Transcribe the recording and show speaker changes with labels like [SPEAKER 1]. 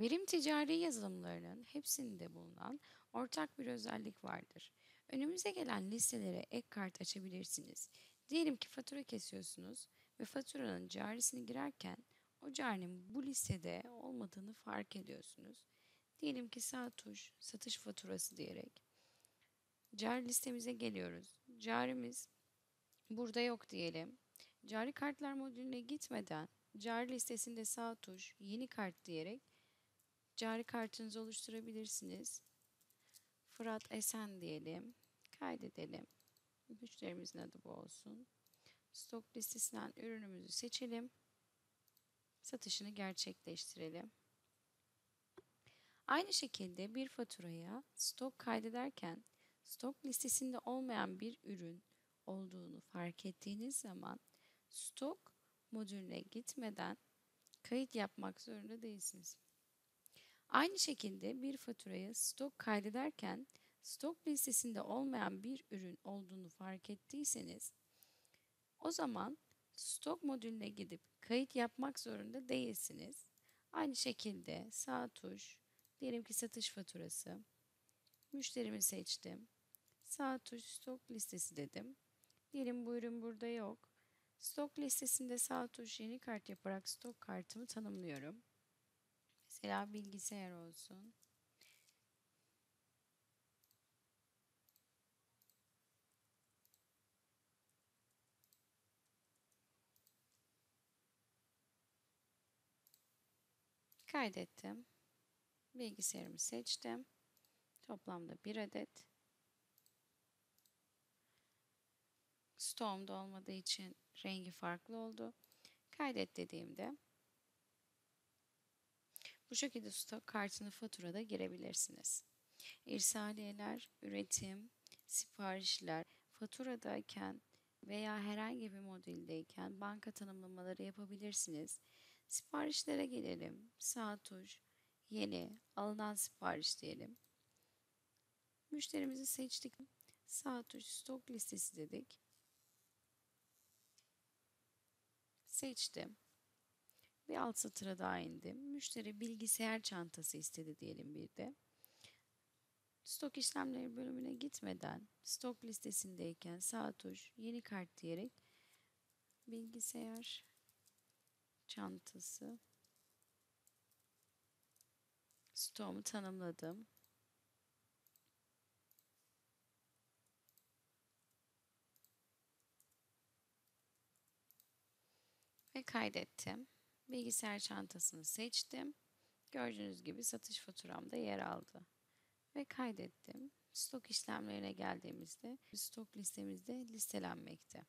[SPEAKER 1] Verim ticari yazılımlarının hepsinde bulunan ortak bir özellik vardır. Önümüze gelen listelere ek kart açabilirsiniz. Diyelim ki fatura kesiyorsunuz ve faturanın carisini girerken o carinin bu listede olmadığını fark ediyorsunuz. Diyelim ki sağ tuş satış faturası diyerek cari listemize geliyoruz. Carimiz burada yok diyelim. Cari kartlar modülüne gitmeden cari listesinde sağ tuş yeni kart diyerek cari kartınızı oluşturabilirsiniz. Fırat Esen diyelim. Kaydedelim. Müşterimizin adı bu olsun. Stok listesinden ürünümüzü seçelim. Satışını gerçekleştirelim. Aynı şekilde bir faturaya stok kaydederken stok listesinde olmayan bir ürün olduğunu fark ettiğiniz zaman stok modülüne gitmeden kayıt yapmak zorunda değilsiniz. Aynı şekilde bir faturaya stok kaydederken stok listesinde olmayan bir ürün olduğunu fark ettiyseniz o zaman stok modülüne gidip kayıt yapmak zorunda değilsiniz. Aynı şekilde sağ tuş, diyelim ki satış faturası, müşterimi seçtim. Sağ tuş stok listesi dedim. Diyelim bu ürün burada yok. Stok listesinde sağ tuş yeni kart yaparak stok kartımı tanımlıyorum. Mesela bilgisayar olsun. Kaydettim. Bilgisayarımı seçtim. Toplamda bir adet. Stoğumda olmadığı için rengi farklı oldu. Kaydet dediğimde bu şekilde stok kartını faturada girebilirsiniz. İrsaliyeler, üretim, siparişler faturadayken veya herhangi bir modeldeyken banka tanımlamaları yapabilirsiniz. Siparişlere gelelim. Sağ tuş, yeni, alınan sipariş diyelim. Müşterimizi seçtik. Sağ tuş stok listesi dedik. Seçtim. Bir alt satıra daha indim. Müşteri bilgisayar çantası istedi diyelim bir de. Stok işlemleri bölümüne gitmeden stok listesindeyken sağ tuş yeni kart diyerek bilgisayar çantası stoğumu tanımladım. Ve kaydettim. Bilgisayar çantasını seçtim. Gördüğünüz gibi satış faturamda yer aldı. Ve kaydettim. Stok işlemlerine geldiğimizde stok listemizde listelenmekte.